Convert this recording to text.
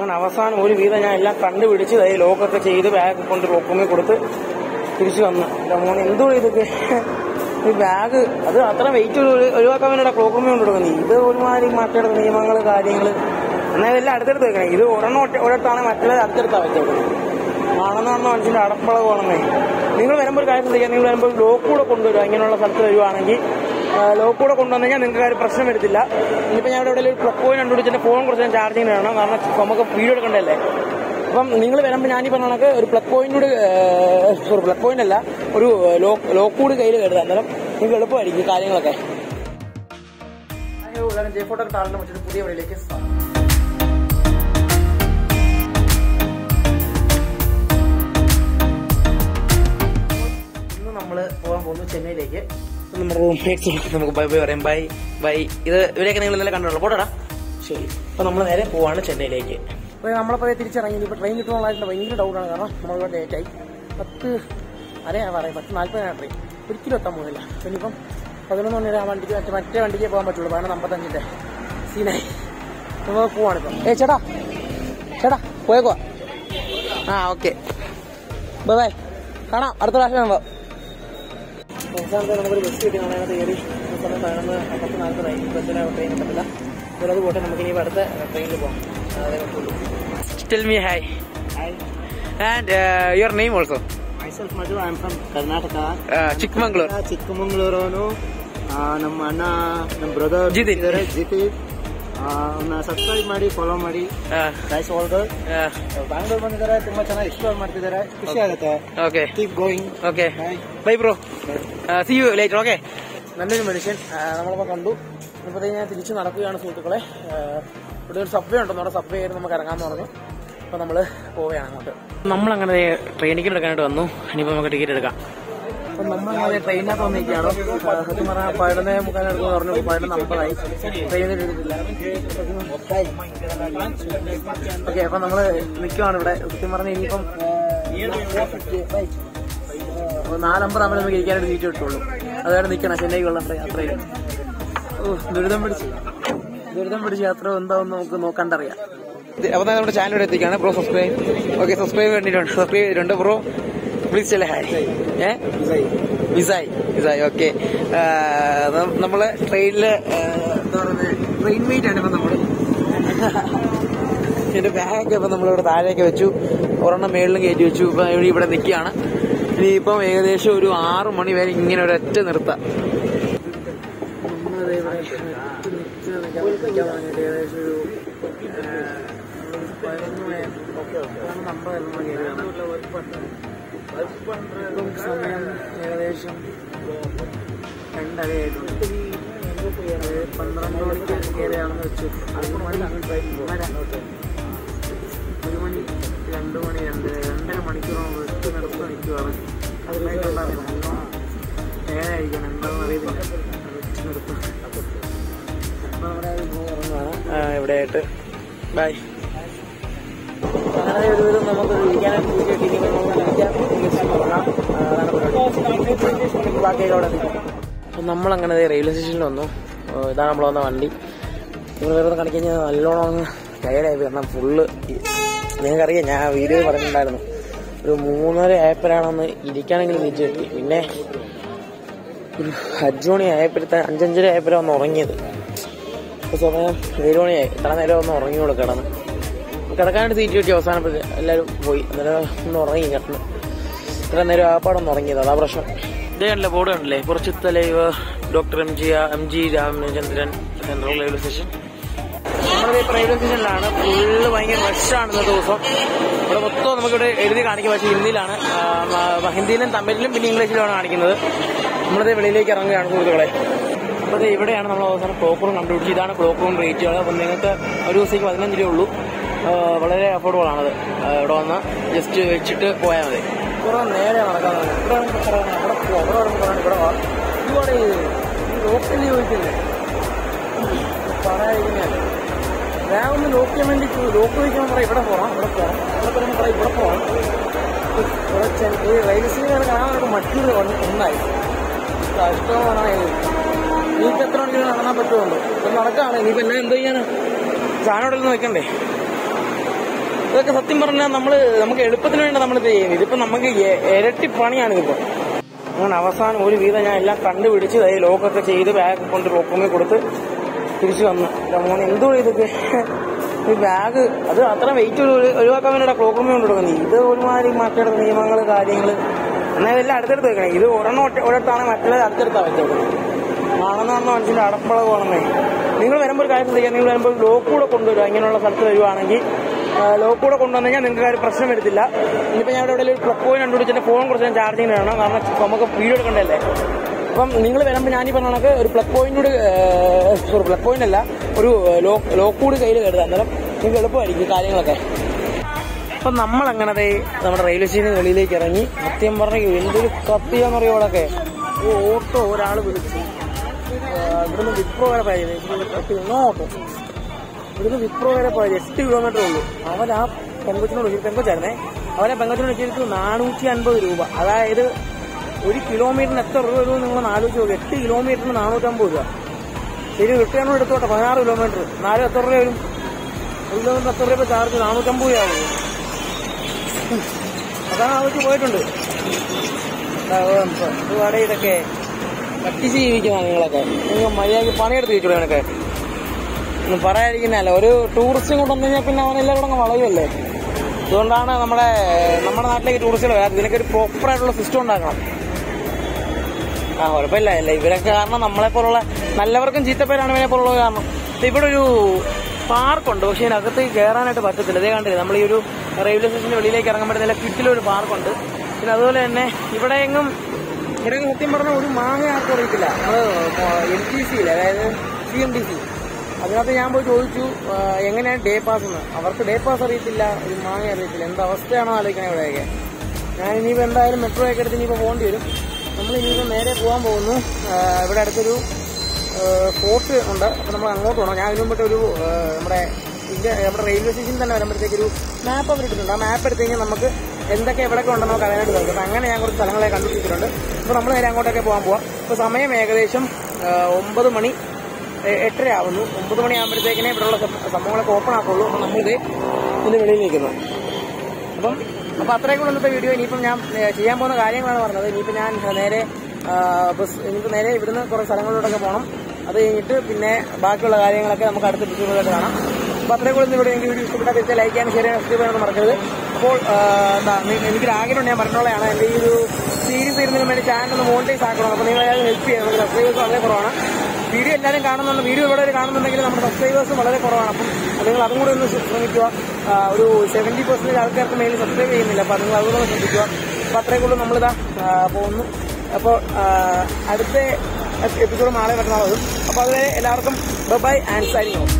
അങ്ങനെ അവസാനം ഒരു വീതം ഞാൻ എല്ലാം കണ്ടുപിടിച്ച് അതായത് ലോക്കൊക്കെ ചെയ്ത് ബാഗ് കൊണ്ട് റൂമിൽ കൊടുത്ത് തിരിച്ചു വന്നു. മോൻ എന്തോ ഇതൊക്കെ? ഈ ബാഗ് അത് അത്ര വെയിറ്റ് ഒഴിവാക്കാൻ വേണ്ടിയിട്ട് ക്ലോക്ക് റൂമിൽ കൊണ്ട് കൊടുക്കുന്നത്. ഇത് ഒരുമാതിരി മറ്റുള്ള നിയമങ്ങൾ കാര്യങ്ങൾ. എന്നാൽ ഇതെല്ലാം അടുത്തടുത്ത് വെക്കണം. ഇത് ഒരെണ്ണം ഒരിടത്താണ് മറ്റുള്ളത് അടുത്തടുത്താണ് വെച്ചേക്കുന്നത് ആണെന്ന് വന്ന മനുഷ്യന്റെ അടപ്പളവ് വേണമെന്നേ നിങ്ങൾ വരുമ്പോൾ ഒരു കാര്യം ചെയ്യാം. നിങ്ങൾ വരുമ്പോൾ ലോക്ക് കൂടെ കൊണ്ടുവരിക ഇങ്ങനെയുള്ള സ്ഥലത്ത് വരുവാണെങ്കിൽ ലോക്ക് കൂടെ കൊണ്ടുവന്നു കഴിഞ്ഞാൽ നിങ്ങൾക്ക് കാര്യം പ്രശ്നം വരത്തില്ല. ഇനിയിപ്പോൾ ഞാൻ ഇവിടെ ഒരു പ്ലഗ് പോയിന്റ് കണ്ടുപിടിച്ചിട്ട് ഫോൺ കുറച്ച് ഞാൻ ചാർജിങ് വേണം കാരണം നമുക്ക് വീഡിയോ എടുക്കണ്ടല്ലേ? അപ്പം നിങ്ങൾ വരുമ്പോൾ ഞാൻ ഈ പറഞ്ഞ കണക്ക് ഒരു plug point sorry plug point അല്ല ഒരു ലോക്ക് ലോക്ക് കൂടി കയ്യിൽ കരുതാം. അന്നേരം നിങ്ങൾക്ക് എളുപ്പമായിരിക്കും കാര്യങ്ങളൊക്കെ. ജെ പുതിയ വഴിയിലേക്ക് സ്വാഗതം. നമ്മൾ പോകാൻ പോകുന്നു ചെന്നൈയിലേക്ക്. നമ്മുടെ റൂംമേറ്റ്സ് നമുക്ക് ബൈ ബൈ പറയാം. ബൈ ബൈ ഇത് ഇവരെയൊക്കെ നിങ്ങൾ ഇന്നലെ കണ്ടല്ലോ പോടാ ശരി. അപ്പൊ നമ്മൾ നേരെ പോവാണ് ചെന്നൈയിലേക്ക്. അപ്പൊ നമ്മളിപ്പോ തിരിച്ചിറങ്ങി. ഇപ്പൊ ട്രെയിൻ കിട്ടുന്നതായിട്ട് ഭയങ്കര ഡൗട്ടാണ് കാരണം നമ്മളിവിടെ ലേറ്റ് ആയി. പത്ത് അരയാ പറയാം. പത്ത് നാല്പതിനാണ് ട്രെയിൻ ഒരിക്കലും എത്താൻ പോകുന്നില്ല. ഇനിയിപ്പം പതിനൊന്ന് മണി ആ വണ്ടിക്ക് മറ്റേ മറ്റേ വണ്ടിക്ക് പോകാൻ പറ്റുള്ളൂ. പതിനൊന്ന് അമ്പത്തഞ്ചിന്റെ സീനായി നമ്മൾ പോവാണിപ്പം ഏ ചേട്ടാ. ചേട്ടാ പോയേക്കോ ആ ഓക്കെ ബൈ ബൈ കാണാം. അടുത്ത പ്രാവശ്യം സംസ്ഥാനത്ത് നമുക്കൊരു ബസ് കിട്ടി കാണാനായിട്ട് കയറി ഈ സമയം പതിനൊന്ന് പത്ത് നാൽപ്പതായി ബസ്സിന് ട്രെയിൻ പറ്റില്ല അപ്പോൾ അത് പോട്ടെ നമുക്ക് ഇനി അടുത്ത ട്രെയിനിൽ പോകാം അതേ പറ്റുള്ളൂ tell me hi and your name also myself Madhu, I am from Karnataka. Chikmagalur ಚಿಕ್ಕಮಂಗ್ಳೂರವನು ನಮ್ಮ ಅಣ್ಣ ನಮ್ಮ ಬ್ರದರ್ ಜಿತಿನ್. ಇದ್ದಾರೆ ಜಿತಿನ್ ಅವನ್ನ ಸಬ್ಸ್ಕ್ರೈಬ್ ಮಾಡಿ ಫಾಲೋ ಮಾಡಿ ಗೈಸ್ ಆಲ್ ಗರ್ಲ್ ಬ್ಯಾಂಗ್ಳೂರ್ ಬಂದಿದ್ದಾರೆ ತುಂಬಾ ಚೆನ್ನಾಗಿ ಎಕ್ಸ್ಪ್ಲೋರ್ ಮಾಡ್ತಿದ್ದಾರೆ ಖುಷಿ ಆಗುತ್ತೆ okay keep going okay Bye. Bye bro see you later okay നല്ലൊരു മനുഷ്യൻ ആ, നമ്മളിപ്പോൾ കണ്ടു ഇപ്പോൾ ഞാൻ തിരിച്ച് നടക്കുകയാണ് സുഹൃത്തുക്കളെ ആ, ഇവിടെ ഒരു സബ്വേ ഉണ്ടോ നമ്മുടെ സബ്വേ കയറി നമുക്ക് ഇറങ്ങാമെന്ന് പറഞ്ഞു അപ്പോൾ നമ്മൾ പോവുകയാണ് അങ്ങോട്ട് നമ്മളങ്ങനെ ട്രെയിൻ ടിക്കറ്റ് എടുക്കാനായിട്ട് വന്നു ഇനിയിപ്പോൾ നമുക്ക് ടിക്കറ്റ് എടുക്കാം അപ്പം നമ്മളങ്ങനെ ട്രെയിനകത്ത് വന്നിരിക്കുകയാണ്. സത്യം പറഞ്ഞാൽ പതിനൊന്നേ മുക്കാലെടുക്കുമെന്ന് പറഞ്ഞു. പതിനൊന്ന് അമ്പതായി ട്രെയിനിൽ എടുത്തില്ല ഓക്കെ അപ്പൊ നമ്മൾ നിൽക്കുവാണ് ഇവിടെ. സത്യം പറഞ്ഞ ഇനിയിപ്പം നാലമ്പർ ആകുമ്പോൾ നമുക്ക് ഇരിക്കാനായിട്ട് സീറ്റ് കിട്ടുള്ളൂ. അതുകൊണ്ട് നിൽക്കണം ചെന്നൈക്കുള്ള യാത്രയിൽ. ഓ ദുരിതം പിടിച്ച് ദുരിതം പിടിച്ച് യാത്ര എന്താണെന്ന് നമുക്ക് നോക്കണ്ടറിയാം. അപ്പൊ നമ്മുടെ ചാനൽ ഇവിടെ എത്തിക്കാണ് ബ്രോ സബ്സ്ക്രൈബ് ഓക്കെ സബ്സ്ക്രൈബ് വേണ്ടിയിട്ടുണ്ട്. സബ്സ്ക്രൈബ് ചെയ്തിട്ടുണ്ട്. ബ്രോ ചെല്ലേ ഹായ് ഏ വിസായ് വിസായ് ഓക്കെ നമ്മൾ ട്രെയിനിൽ ട്രെയിൻ വെയിറ്റ് ആണ് ഇപ്പൊ നമ്മൾ എന്റെ ബാഗ് ഇപ്പൊ നമ്മളിവിടെ താഴേക്ക് വെച്ചു ഒരെണ്ണം മേളിലും കയറ്റി വെച്ചു ഇപ്പൊ ഇവിടെ നിൽക്കുകയാണ് ഇനിയിപ്പം ഏകദേശം ഒരു ആറു മണി വരെ ഇങ്ങനെ ഒരൊറ്റ നിർത്ത ഏകദേശം ഒരു പതിനൊന്ന് മണി പതിനൊന്ന് അമ്പത് മണി ഇപ്പം സമയം ഏകദേശം രണ്ടരയായിട്ടുണ്ട് പന്ത്രണ്ട് മണിക്ക് കയറിയാണെന്ന് വെച്ചു. ഒരു മണി ഒരു മണി രണ്ട് മണി രണ്ട് രണ്ടര മണിക്കൂറോളം വെച്ച് നടത്തി നിൽക്കുകയാണ് അതിലായിട്ടുണ്ടാകും ഏഴായിരിക്കണം എന്താണെന്ന് അറിയത്തില്ല. ഇറങ്ങുവാണ് ഇവിടെയായിട്ട് ബൈ പരിപാടി. ബാക്കിയൊക്കെ അവിടെ അപ്പം നമ്മളങ്ങനെ റെയിൽവേ സ്റ്റേഷനിൽ വന്നു. ഇതാണ് നമ്മൾ വന്ന വണ്ടി. നിങ്ങൾ വേറെ കളിക്കാൻ കഴിഞ്ഞാൽ നല്ലോണം ടയർഡായി കാരണം ഫുള്ള് നിങ്ങൾക്കറിയാം ഞാൻ വീഡിയോ പറഞ്ഞിട്ടുണ്ടായിരുന്നു. ഒരു മൂന്നര ആയപ്പോഴാണെന്ന് ഇരിക്കാനെങ്കിലും നീറ്റ് കിട്ടി. പിന്നെ ഒരു അഞ്ചു മണി ആയപ്പോഴത്തെ അഞ്ചഞ്ചര ആയപ്പോഴാണ് ഉറങ്ങിയത്. അപ്പോൾ സമയം ഏഴ് മണിയായി ഇത്ര നേരം ഒന്ന് ഉറങ്ങി കൊടുക്കണം കിടക്കാനായിട്ട് സീറ്റ് കിട്ടി. അവസാനം എല്ലാവരും പോയി. അന്നേരം ഉറങ്ങി കിടന്ന്. ഇത്ര നേരം ആ പാടം ഉറങ്ങിയത്. അതാ പ്രശ്നം. ഇതേ ബോർഡ് കണ്ടില്ലേ? കുറച്ച് live doctor M G M G Ramachandran central railway station നമ്മുടെ റെയിൽവേ സ്റ്റേഷനിലാണ് ഫുള്ള് ഭയങ്കര റഷാണ് ഇന്നത്തെ ദിവസം. ഇവിടെ മൊത്തം നമുക്കിവിടെ എഴുതി കാണിക്കും. പക്ഷേ ഹിന്ദിയിലാണ്. ഹിന്ദിയിലും തമിഴിലും പിന്നെ ഇംഗ്ലീഷിലുമാണ് കാണിക്കുന്നത്. നമ്മളിത് വെളിയിലേക്ക് ഇറങ്ങുകയാണ് സുഹൃത്തുക്കളെ. അപ്പോൾ ഇവിടെയാണ് നമ്മൾ അവസാനം ക്ലോക്ക് റൂം കണ്ടുപിടിച്ചത്. ഇതാണ് ക്ലോക്ക് റൂം റേറ്റുകൾ അപ്പം നിങ്ങൾക്ക് ഒരു ദിവസത്തേക്ക് പതിനഞ്ച് രൂപ ഉള്ളൂ. വളരെ അഫോർഡബിൾ ആണത്. ഇവിടെ വന്ന് ജസ്റ്റ് വെച്ചിട്ട് പോയാൽ മതി. നേരെ തുടങ്ങി. ഇവിടെ പോവാം ഇവിടെ വാ ഇതുപോലെ ഈ ചോദിക്കില്ലേ പറയാതിരിക്കുന്നതല്ലേ ഞാൻ ലോക്ക് ചെയ്യാൻ വേണ്ടി ലോക്ക് വയ്ക്കാൻ പറയാം ഇവിടെ പോകണം ഇവിടെ പോകണം ഇവിടെ പറയുമ്പോൾ പറയാം ഇവിടെ പോകണം ഇവിടെ ചെ- ഈ റെയിൽവേ സ്റ്റേഷൻ കാണാനൊക്കെ മറ്റൊരു ഒന്ന് ഒന്നായി. കഷ്ടമാണ് നീക്ക് എത്ര മണിക്കൂർ നടന്നാൽ പറ്റുള്ളൂ? നടക്കാണ്. ഇനിയിപ്പോൾ എല്ലാം എന്ത് ചെയ്യാനാണ് സാധനം ഇവിടെ നിന്ന് വെക്കണ്ടേ? ഇതൊക്കെ സത്യം പറഞ്ഞാൽ നമ്മൾ നമുക്ക് എളുപ്പത്തിന് വേണ്ടി നമ്മൾ ചെയ്യുന്നത്. ഇതിപ്പോ നമുക്ക് ഇരട്ടി പണിയാണ് ഇതിപ്പോ. അങ്ങനെ അവസാനം ഒരു വീതം ഞാൻ എല്ലാം കണ്ടുപിടിച്ച് ഈ ലോക്കൊക്കെ ചെയ്ത് ബാഗ് കൊണ്ട് റൂമിൽ കൊടുത്ത് തിരിച്ചു വന്നു. മോനെ എന്തോ ഇതൊക്കെ? ഈ ബാഗ് അത് അത്ര വെയിറ്റ് ഒഴിവാക്കാൻ വേണ്ടിയിട്ട് ക്ലോക്ക് കൊണ്ട് കൊടുക്കുന്നത്. ഇത് ഒരുമാതിരി മറ്റേ നിയമങ്ങൾ കാര്യങ്ങൾ എന്നാൽ ഇതെല്ലാം അടുത്തടുത്ത് വെക്കണം. ഇത് ഒരെണ്ണം ഒരിടത്താണ് മറ്റുള്ളത് അടുത്തടുത്താണ് വെച്ചേക്കുന്നത് ആണെന്ന് പറഞ്ഞ മനസ്സിന്റെ അടപ്പളവ് വേണമെന്നേ നിങ്ങൾ വരുമ്പോൾ ഒരു കാര്യം ചെയ്യാം നിങ്ങൾ വരുമ്പോൾ ലോക്ക് കൂടെ കൊണ്ടുവരിക. ഇങ്ങനെയുള്ള സ്ഥലത്ത് വരുവാണെങ്കിൽ ലോക്ക് കൂടെ കൊണ്ടുവന്നു കഴിഞ്ഞാൽ നിങ്ങൾക്ക് ഒരു പ്രശ്നം വരത്തില്ല. ഇനിയിപ്പോൾ ഞാൻ ഇവിടെ ഒരു പ്ലഗ് പോയിന്റ് കണ്ടുപിടിച്ചിട്ട് ഫോൺ കുറച്ച് ഞാൻ ചാർജിങ് വേണം. കാരണം നമുക്ക് വീഡിയോ എടുക്കണ്ടല്ലേ? അപ്പം നിങ്ങൾ വരുമ്പോൾ ഞാനീ പറഞ്ഞ കണക്ക് ഒരു പ്ലഗ് പോയിന്റ് കൂടി സോറി പ്ലഗ് പോയിന്റ് അല്ല ഒരു ലോക്ക് ലോക്ക് കൂടി കയ്യിൽ കരുതാം. അന്നേരം നിങ്ങൾക്ക് എളുപ്പമായിരിക്കും കാര്യങ്ങളൊക്കെ. അപ്പം നമ്മൾ അങ്ങനെ ദേ നമ്മുടെ റെയിൽവേ സ്റ്റേഷൻ വെളിയിലേക്ക് ഇറങ്ങി സത്യം പറഞ്ഞ എന്തൊരു കത്തിയാന്ന് ഒരു ഓട്ടോ ഒരാൾ വിളിച്ചു. ഇവിടുന്ന് വിപ്രോ വരെ പോയത്. ഓട്ടോ ഇവിടുന്ന് വിപ്രോ വരെ പോയത് എട്ട് കിലോമീറ്റർ ഉള്ളൂ അവൻ ആ പെങ്കൊച്ചിനോട് പെങ്കൊച്ചായിരുന്നേ അവനെ പെങ്കൊച്ചിനോട് വിളിച്ചിട്ട് നാനൂറ്റി അൻപത് രൂപ അതായത് ഒരു കിലോമീറ്ററിന് എത്ര രൂപ വരും നിങ്ങൾ ആലോചിച്ച് നോക്കുക എട്ട് കിലോമീറ്ററിന് നാനൂറ്റമ്പത് രൂപ ശരി റിട്ടേണോട് എടുത്തോട്ടെ പതിനാറ് കിലോമീറ്റർ നാലും എത്ര രൂപ വരും ഒരു കിലോമീറ്റർ എത്ര രൂപ ചാർജ് നാനൂറ്റമ്പത് രൂപയാവും അതാണ് ആലോചിച്ച് പോയിട്ടുണ്ട് ഇതൊക്കെ കട്ടിച്ച് ജീവിക്കുന്ന നിങ്ങളൊക്കെ നിങ്ങൾ മര്യാദ പണിയെടുത്ത് ജീവിച്ചോളൂ ഒന്നും പറയാതിരിക്കുന്നതല്ല ഒരു ടൂറിസ്റ്റും ഇങ്ങോട്ട് വന്നു കഴിഞ്ഞാൽ പിന്നെ അവനെല്ലാം കൂടെ വളയുമല്ലേ അതുകൊണ്ടാണ് നമ്മുടെ നമ്മുടെ നാട്ടിലേക്ക് ടൂറിസ്റ്റുകൾ വരാത്തത്. ഇതിനൊക്കെ ഒരു പ്രോപ്പർ ആയിട്ടുള്ള സിസ്റ്റം ഉണ്ടാക്കണം. ആ കുഴപ്പമില്ല. ഇവരൊക്കെ കാരണം നമ്മളെ പോലുള്ള നല്ലവർക്കും ചീത്തപ്പേരാണ് ഇവനെ പോലുള്ള കാരണം. ഇവിടെ ഒരു പാർക്കുണ്ട് പക്ഷെ ഇതിനകത്ത് കയറാനായിട്ട് പറ്റത്തില്ല. ഇതേ കണ്ടില്ല? നമ്മൾ ഈ ഒരു റെയിൽവേ സ്റ്റേഷന്റെ വെളിയിലേക്ക് ഇറങ്ങാൻ പറ്റുന്ന കിറ്റിലൊരു പാർക്കുണ്ട് പിന്നെ അതുപോലെ തന്നെ ഇവിടെ എങ്ങും ഇവിടെ സത്യം പറഞ്ഞാൽ ഒരു മാങ്ങ ആർക്കും അറിയത്തില്ല. അത് എൽ ടി സിയിൽ അതായത് സി എം ടി സി അതിനകത്ത് ഞാൻ പോയി ചോദിച്ചു എങ്ങനെയാണ് ഡേ പാസ് എന്ന്. അവർക്ക് ഡേ പാസ് അറിയത്തില്ല ഒരു മാങ്ങ അറിയത്തില്ല. എന്ത് അവസ്ഥയാണോ ആലോചിക്കണേ ഇവിടെയൊക്കെ. ഞാൻ ഇനിയിപ്പോൾ എന്തായാലും മെട്രോ ഒക്കെ എടുത്ത് ഇനിയിപ്പോൾ പോകേണ്ടി വരും. നമ്മൾ ഇനിയിപ്പോൾ നേരെ പോകാൻ പോകുന്നു. ഇവിടെ അടുത്തൊരു ഫോർട്ട് ഉണ്ട്. അപ്പോൾ നമ്മൾ അങ്ങോട്ട് പോകണം ഞാൻ ഇതിനു ഒരു നമ്മുടെ ഇന്ത്യ നമ്മുടെ റെയിൽവേ സ്റ്റേഷനിൽ തന്നെ വരുമ്പോഴത്തേക്കൊരു മാപ്പ് അവർ ഇട്ടിട്ടുണ്ട്. ആ മാപ്പ് എടുത്ത് കഴിഞ്ഞാൽ നമുക്ക് എന്തൊക്കെ എവിടെയൊക്കെ ഉണ്ടെന്ന് നമുക്ക് അറിയാനായിട്ട് സാധിക്കും. അപ്പോൾ അങ്ങനെ ഞാൻ കുറച്ച് സ്ഥലങ്ങളെ കണ്ടുപിടിച്ചിട്ടുണ്ട്. അപ്പോൾ നമ്മൾ നേരെ അങ്ങോട്ടൊക്കെ പോകാൻ പോവാം. അപ്പോൾ സമയം ഏകദേശം ഒമ്പത് മണി. എട്ടര ആവുന്നു ഒമ്പത് മണിയാകുമ്പോഴത്തേക്കിനെ ഇവിടെയുള്ള സംഭവങ്ങളൊക്കെ ഓപ്പൺ ആക്കുള്ളൂ. അപ്പം നമ്മളിത് ഇതിന് വെളിയിൽ നിൽക്കുന്നു. അപ്പം അപ്പം അത്രയും കൂടെ ഇന്നത്തെ വീഡിയോ ഇനിയിപ്പം ഞാൻ ചെയ്യാൻ പോകുന്ന കാര്യങ്ങളാണ് പറഞ്ഞത്. ഇനിയിപ്പോൾ ഞാൻ നേരെ ബസ് എനിക്ക് നേരെ ഇവിടുന്ന് കുറേ സ്ഥലങ്ങളിലോട്ടൊക്കെ പോകണം അത് കഴിഞ്ഞിട്ട് പിന്നെ ബാക്കിയുള്ള കാര്യങ്ങളൊക്കെ നമുക്ക് അടുത്ത എപ്പിസോഡിലായിട്ട് കാണാം. അപ്പോൾ അത്രയും കൂടെ ഇവിടെ എനിക്ക് വീഡിയോ ഇഷ്ടപ്പെട്ടാൽ ലൈക്ക് ചെയ്യാൻ ഷെയർ ചെയ്യാൻ സബ്സ്ക്രൈബ് ചെയ്യാനൊന്നും മറക്കരുത്. അപ്പോൾ എനിക്കൊരു ആഗ്രഹമുണ്ട് ഞാൻ പറഞ്ഞോളാണ് എന്റെ ഈ ഒരു സീരീസ് ഇരുന്നതിന് വേണ്ടി ചാനൽ ഒന്ന് മോണിറ്റൈസ് ആക്കണം. അപ്പോൾ നിങ്ങൾ ഹെൽപ്പ് ചെയ്യാം നമുക്ക് സബ്സ്ക്രൈബേഴ്സ് വളരെ കുറവാണ്. വീഡിയോ എല്ലാവരും കാണുന്നുണ്ട്. വീഡിയോ ഇവിടെ കാണുന്നുണ്ടെങ്കിൽ നമ്മുടെ സബ്സ്ക്രൈബേഴ്സ് വളരെ കുറവാണ്. അപ്പം നിങ്ങൾ അതും കൂടെ ഒന്ന് ശ്രമിക്കുക ഒരു സെവന്റി പെർസെന്റേജ് ആൾക്കാർക്ക് മേലിൽ സബ്സ്ക്രൈബ് ചെയ്യുന്നില്ല. അപ്പോൾ നിങ്ങൾ ഒന്ന് ശ്രദ്ധിക്കുക. അപ്പോൾ അത്രയും കൂടുതൽ നമ്മളിതാ പോകുന്നു. അപ്പോൾ അടുത്ത എപ്പിസോഡ് നാളെ വരുന്നതാണ് അപ്പോൾ അതുവരെ എല്ലാവർക്കും ബൈ ആൻഡ് സൈനിങ് ഓഫ്